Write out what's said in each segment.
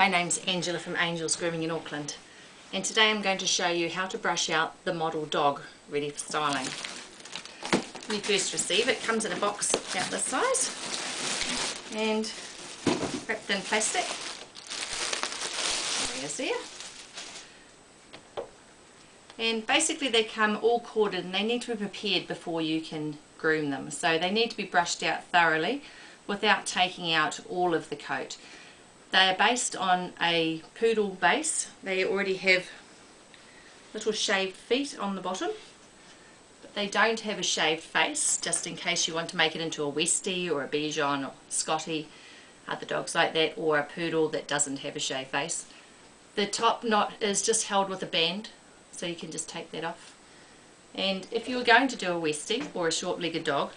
My name's Angela from Angels Grooming in Auckland and today I'm going to show you how to brush out the model dog ready for styling. When you first receive it, comes in a box about this size and wrapped in plastic. There is there. And basically they come all corded and they need to be prepared before you can groom them. So they need to be brushed out thoroughly without taking out all of the coat. They are based on a poodle base. They already have little shaved feet on the bottom. But they don't have a shaved face, just in case you want to make it into a Westie or a Bichon or Scotty, other dogs like that, or a poodle that doesn't have a shaved face. The top knot is just held with a band, so you can just take that off. And if you were going to do a Westie or a short-legged dog,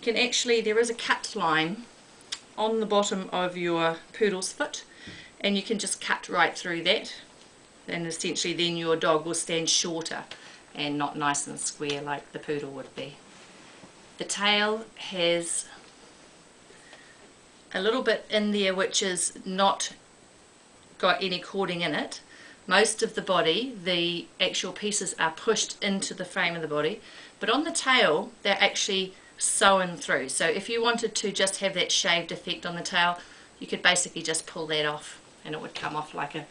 you can actually, there is a cut line on the bottom of your poodle's foot and you can just cut right through that and essentially then your dog will stand shorter and not nice and square like the poodle would be. The tail has a little bit in there which is not got any cording in it. Most of the body, the actual pieces are pushed into the frame of the body, but on the tail they're actually sewn through. So if you wanted to just have that shaved effect on the tail, you could basically just pull that off and it would come off like a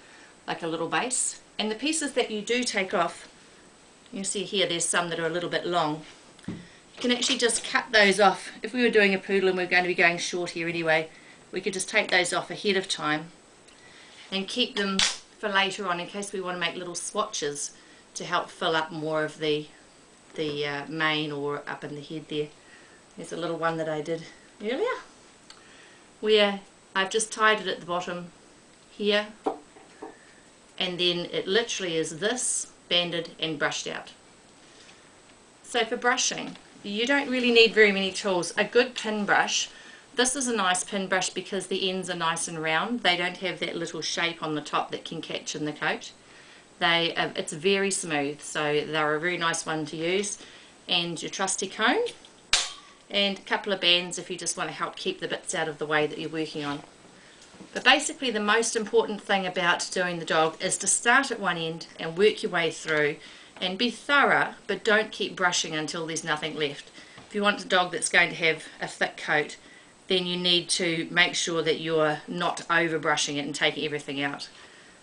like a little base. And the pieces that you do take off, you see here there's some that are a little bit long. You can actually just cut those off. If we were doing a poodle and we are going to be going short here anyway, we could just take those off ahead of time and keep them for later on in case we want to make little swatches to help fill up more of the the uh, mane or up in the head there. There's a little one that I did earlier where I've just tied it at the bottom here and then it literally is this banded and brushed out. So for brushing you don't really need very many tools. A good pin brush, this is a nice pin brush because the ends are nice and round. They don't have that little shape on the top that can catch in the coat. They, It's very smooth so they're a very nice one to use. And your trusty comb and a couple of bands if you just want to help keep the bits out of the way that you're working on. But basically the most important thing about doing the dog is to start at one end and work your way through and be thorough but don't keep brushing until there's nothing left. If you want a dog that's going to have a thick coat then you need to make sure that you're not over brushing it and taking everything out.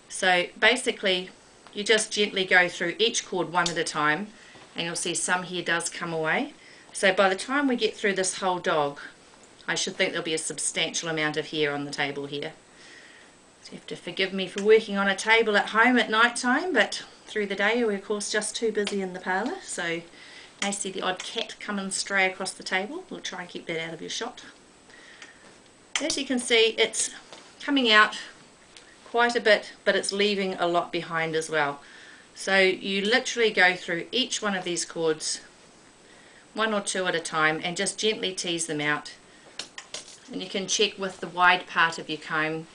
So basically you just gently go through each cord one at a time and you'll see some hair does come away so by the time we get through this whole dog, I should think there'll be a substantial amount of hair on the table here. So you have to forgive me for working on a table at home at night time, but through the day we're of course just too busy in the parlour, so may see the odd cat come and stray across the table. We'll try and keep that out of your shot. As you can see, it's coming out quite a bit, but it's leaving a lot behind as well. So you literally go through each one of these cords one or two at a time and just gently tease them out. And you can check with the wide part of your comb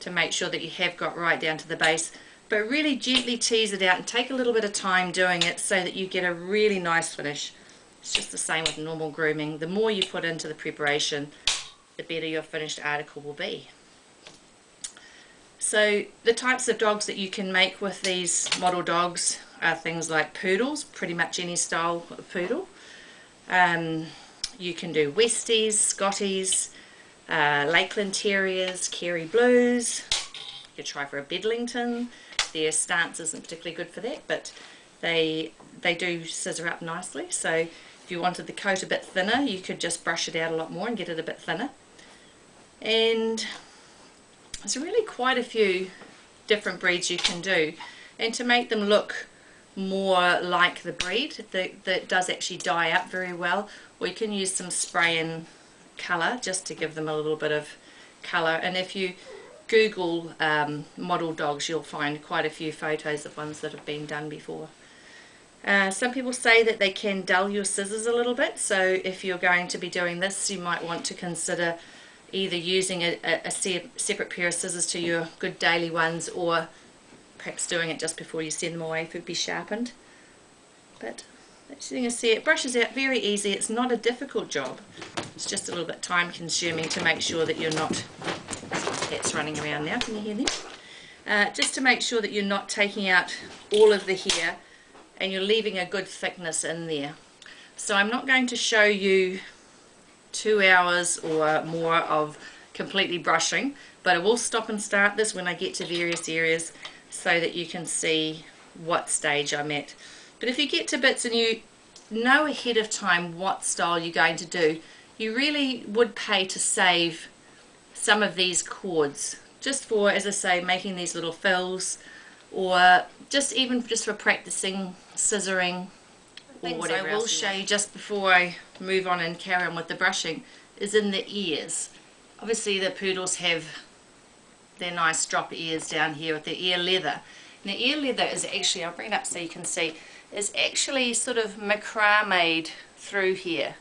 to make sure that you have got right down to the base. But really gently tease it out and take a little bit of time doing it so that you get a really nice finish. It's just the same with normal grooming. The more you put into the preparation the better your finished article will be. So the types of dogs that you can make with these model dogs are things like poodles pretty much any style of poodle um, you can do Westies, Scotties, uh, Lakeland Terriers, Kerry Blues. You could try for a Bedlington. Their stance isn't particularly good for that, but they they do scissor up nicely. So if you wanted the coat a bit thinner, you could just brush it out a lot more and get it a bit thinner. And there's really quite a few different breeds you can do. And to make them look more like the breed that, that does actually dye up very well. We can use some spray and colour just to give them a little bit of colour. And if you google um, model dogs you'll find quite a few photos of ones that have been done before. Uh, some people say that they can dull your scissors a little bit so if you're going to be doing this you might want to consider either using a, a, a separate pair of scissors to your good daily ones or perhaps doing it just before you send them away it be sharpened. But as you can see it brushes out very easy, it's not a difficult job. It's just a little bit time consuming to make sure that you're not, cats running around now, can you hear them? uh, just to make sure that you're not taking out all of the hair and you're leaving a good thickness in there. So I'm not going to show you two hours or more of completely brushing but I will stop and start this when I get to various areas so that you can see what stage I'm at. But if you get to bits and you know ahead of time what style you're going to do you really would pay to save some of these cords just for as I say making these little fills or just even just for practicing scissoring or whatever I will show you just before I move on and carry on with the brushing is in the ears. Obviously the poodles have their nice drop ears down here with their ear leather. Now ear leather is actually, I'll bring it up so you can see, is actually sort of macrame made through here.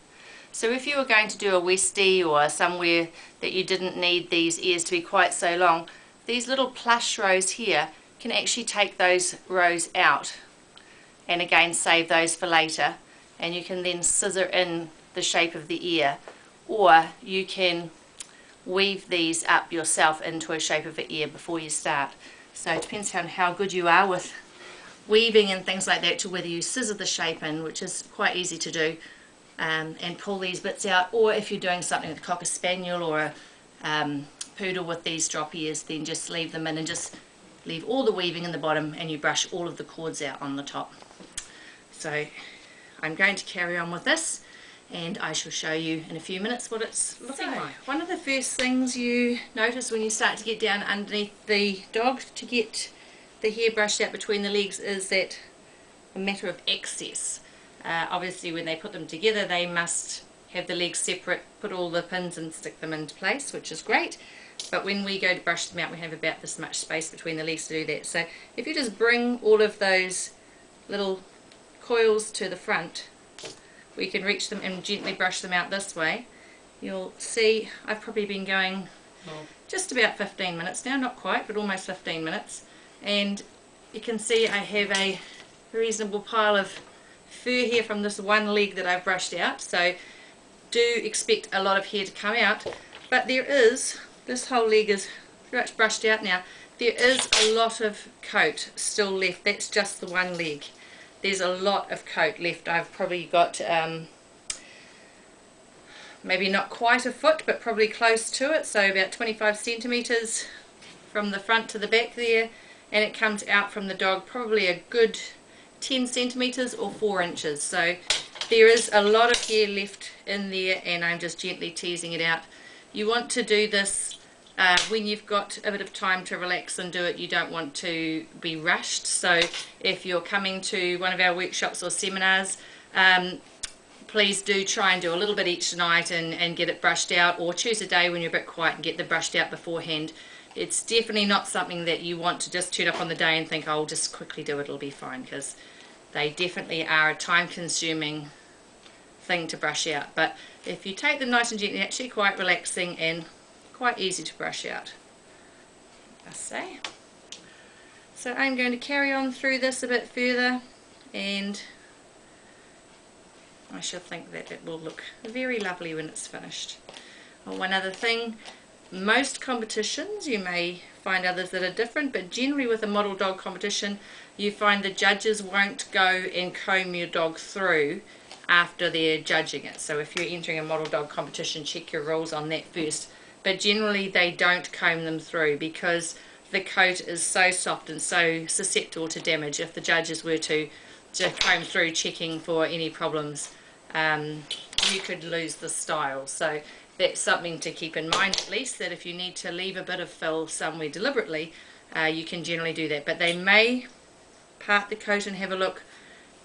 So if you were going to do a westie or somewhere that you didn't need these ears to be quite so long, these little plush rows here can actually take those rows out and again save those for later and you can then scissor in the shape of the ear or you can weave these up yourself into a shape of an ear before you start. So it depends on how good you are with weaving and things like that to whether you scissor the shape in which is quite easy to do um, and pull these bits out. Or if you're doing something with a cocker spaniel or a um, poodle with these drop ears then just leave them in and just leave all the weaving in the bottom and you brush all of the cords out on the top. So I'm going to carry on with this and I shall show you in a few minutes what it's looking so, like. One of the first things you notice when you start to get down underneath the dog to get the hair brushed out between the legs is that a matter of excess. Uh, obviously when they put them together they must have the legs separate, put all the pins and stick them into place which is great but when we go to brush them out we have about this much space between the legs to do that. So if you just bring all of those little coils to the front we can reach them and gently brush them out this way. You'll see I've probably been going just about 15 minutes now not quite but almost 15 minutes. And you can see I have a reasonable pile of fur here from this one leg that I've brushed out. So do expect a lot of hair to come out. But there is this whole leg is pretty much brushed out now. There is a lot of coat still left. That's just the one leg there's a lot of coat left. I've probably got um, maybe not quite a foot but probably close to it. So about 25 centimeters from the front to the back there. And it comes out from the dog probably a good 10 centimeters or 4 inches. So there is a lot of hair left in there and I'm just gently teasing it out. You want to do this uh, when you've got a bit of time to relax and do it you don't want to be rushed. So if you're coming to one of our workshops or seminars um, please do try and do a little bit each night and, and get it brushed out or choose a day when you're a bit quiet and get the brushed out beforehand. It's definitely not something that you want to just turn up on the day and think oh, I'll just quickly do it it'll be fine because they definitely are a time consuming thing to brush out. But if you take them nice and gently actually quite relaxing and quite easy to brush out I say so I'm going to carry on through this a bit further and I should think that it will look very lovely when it's finished. Oh, one other thing, most competitions, you may find others that are different, but generally with a model dog competition, you find the judges won't go and comb your dog through after they're judging it. So if you're entering a model dog competition, check your rules on that first but generally they don't comb them through because the coat is so soft and so susceptible to damage. If the judges were to, to comb through checking for any problems um, you could lose the style. So that's something to keep in mind at least that if you need to leave a bit of fill somewhere deliberately uh, you can generally do that. But they may part the coat and have a look.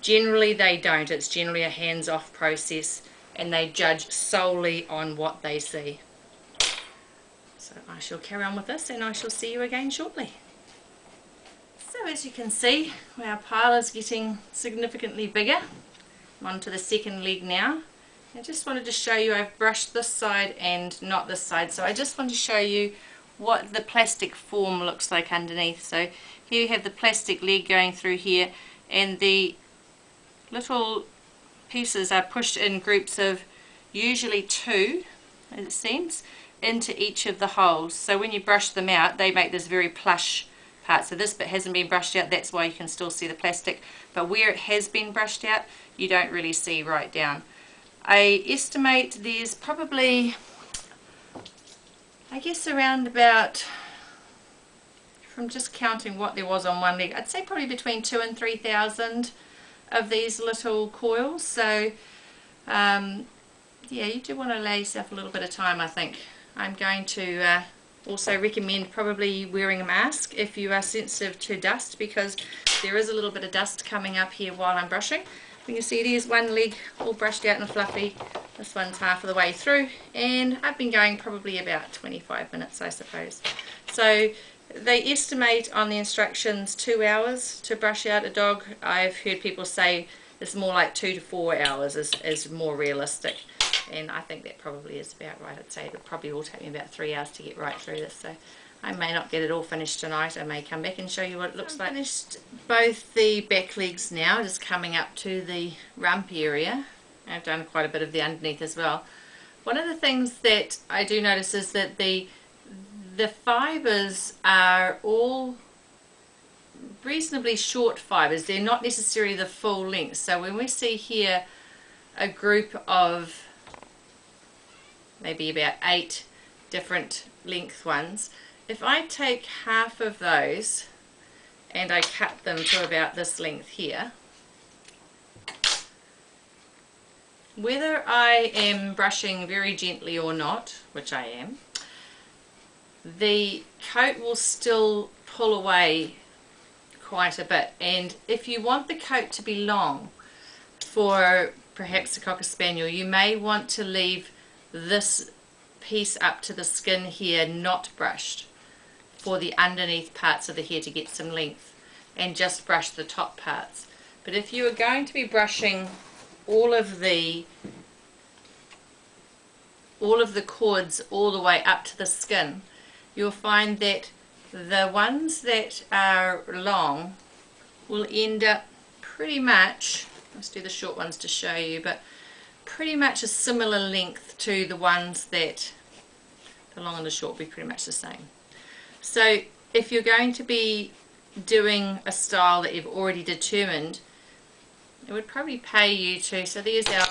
Generally they don't. It's generally a hands-off process and they judge solely on what they see so I shall carry on with this and I shall see you again shortly. So as you can see, our pile is getting significantly bigger. I'm on to the second leg now. I just wanted to show you I've brushed this side and not this side. So I just want to show you what the plastic form looks like underneath. So here you have the plastic leg going through here and the little pieces are pushed in groups of usually two as it seems into each of the holes. So when you brush them out, they make this very plush part. So this bit hasn't been brushed out, that's why you can still see the plastic. But where it has been brushed out, you don't really see right down. I estimate there's probably, I guess around about, from just counting what there was on one leg, I'd say probably between two and 3,000 of these little coils. So um, yeah, you do want to allow yourself a little bit of time, I think. I'm going to uh, also recommend probably wearing a mask if you are sensitive to dust because there is a little bit of dust coming up here while I'm brushing. You can see there's one leg all brushed out and fluffy. This one's half of the way through and I've been going probably about 25 minutes I suppose. So they estimate on the instructions two hours to brush out a dog. I've heard people say it's more like two to four hours is, is more realistic and I think that probably is about right. I'd say it probably will take me about three hours to get right through this so I may not get it all finished tonight. I may come back and show you what it looks like. finished both the back legs now, just coming up to the rump area. I've done quite a bit of the underneath as well. One of the things that I do notice is that the the fibres are all reasonably short fibres. They're not necessarily the full length. So when we see here a group of maybe about eight different length ones, if I take half of those and I cut them to about this length here, whether I am brushing very gently or not, which I am, the coat will still pull away quite a bit. And if you want the coat to be long for perhaps a Cocker Spaniel you may want to leave this piece up to the skin here not brushed for the underneath parts of the hair to get some length and just brush the top parts. But if you are going to be brushing all of the all of the cords all the way up to the skin you'll find that the ones that are long will end up pretty much, let's do the short ones to show you, but pretty much a similar length to the ones that the long and the short be pretty much the same. So if you're going to be doing a style that you've already determined, it would probably pay you to, so there's our,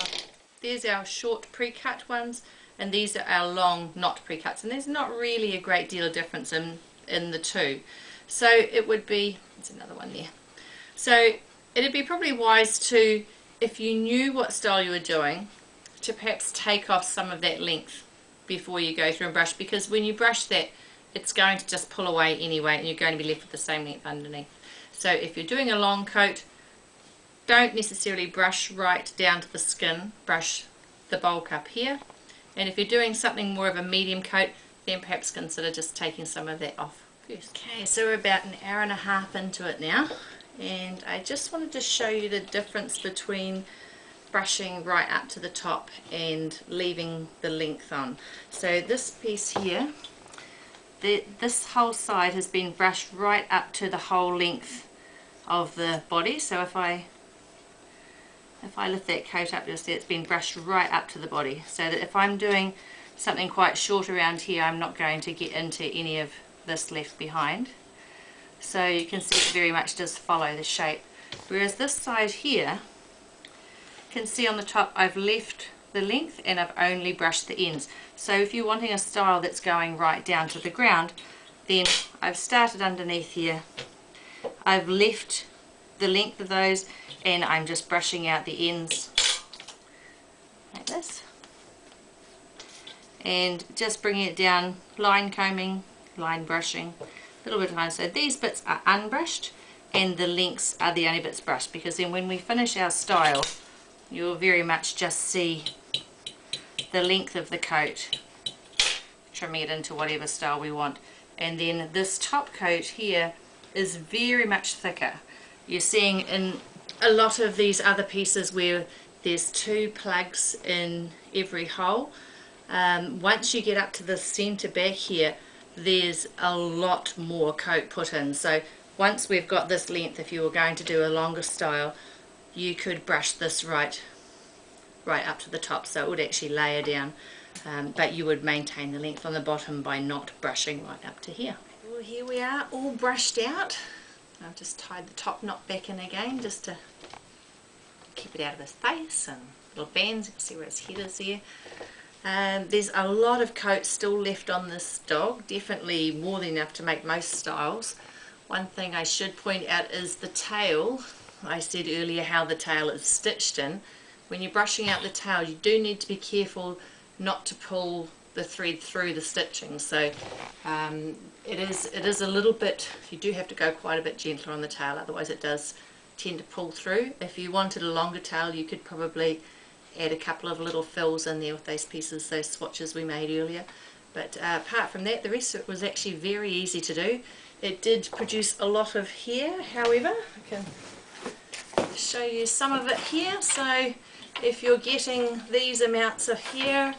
there's our short pre-cut ones, and these are our long not pre-cuts. And there's not really a great deal of difference in in the two. So it would be there's another one there. So it'd be probably wise to if you knew what style you were doing to perhaps take off some of that length before you go through and brush because when you brush that it's going to just pull away anyway and you're going to be left with the same length underneath so if you're doing a long coat don't necessarily brush right down to the skin brush the bulk up here and if you're doing something more of a medium coat, then perhaps consider just taking some of that off first. Okay, so we're about an hour and a half into it now. And I just wanted to show you the difference between brushing right up to the top and leaving the length on. So this piece here, the, this whole side has been brushed right up to the whole length of the body. So if I if I lift that coat up you'll see it's been brushed right up to the body so that if I'm doing something quite short around here I'm not going to get into any of this left behind so you can see it very much does follow the shape whereas this side here can see on the top I've left the length and I've only brushed the ends. So if you're wanting a style that's going right down to the ground then I've started underneath here. I've left the length of those and I'm just brushing out the ends like this. And just bringing it down line combing line brushing a little bit of time so these bits are unbrushed and the links are the only bits brushed because then when we finish our style you'll very much just see the length of the coat trimming it into whatever style we want. And then this top coat here is very much thicker. You're seeing in a lot of these other pieces where there's two plugs in every hole. Um, once you get up to the center back here there's a lot more coat put in. So once we've got this length if you were going to do a longer style you could brush this right right up to the top so it would actually layer down um, but you would maintain the length on the bottom by not brushing right up to here well, here we are, all brushed out. I've just tied the top knot back in again just to keep it out of his face and little bands, you can see where his head is there. Um, there's a lot of coat still left on this dog, definitely more than enough to make most styles. One thing I should point out is the tail. I said earlier how the tail is stitched in. When you're brushing out the tail you do need to be careful not to pull the thread through the stitching. So um, it is it is a little bit you do have to go quite a bit gentler on the tail otherwise it does tend to pull through. If you wanted a longer tail you could probably add a couple of little fills in there with those pieces those swatches we made earlier. But uh, apart from that the rest of it was actually very easy to do. It did produce a lot of hair however I can show you some of it here so if you're getting these amounts of hair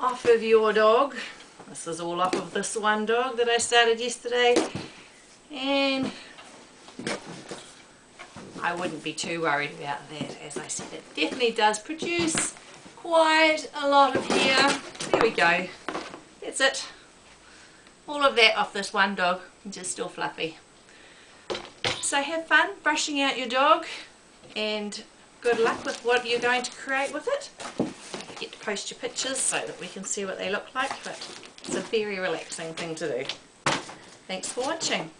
off of your dog. This is all off of this one dog that I started yesterday and I wouldn't be too worried about that as I said it definitely does produce quite a lot of hair. There we go. That's it. All of that off this one dog, just still fluffy. So have fun brushing out your dog and good luck with what you're going to create with it forget to post your pictures so that we can see what they look like, but it's a very relaxing thing to do. Thanks for watching.